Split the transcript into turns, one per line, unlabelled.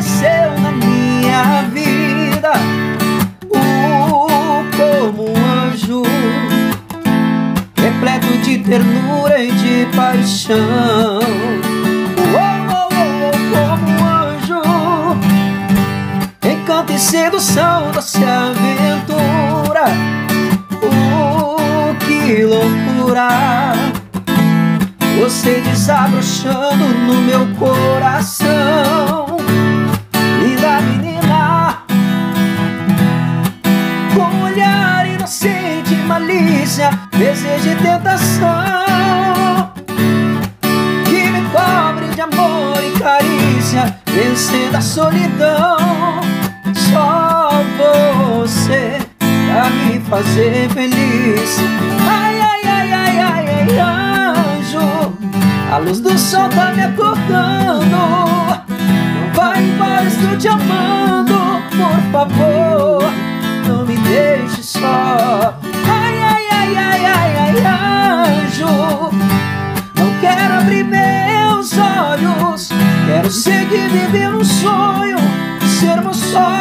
na minha vida. Uh, como um anjo, repleto de ternura e de paixão. Uh, oh, oh, oh, oh como um anjo, encanto e sedução doce aventura. Uh, que loucura! Você desabrochando no meu coração. Desejo e tentação. Que me cobre de amor e carícia, vencendo a solidão. Só você pra me fazer feliz. Ai, ai, ai, ai, ai, ai, anjo. A luz do sol tá me acordando. Não vai embora, estou te amando. abre meus olhos. Quero seguir vivendo um sonho, ser uma só.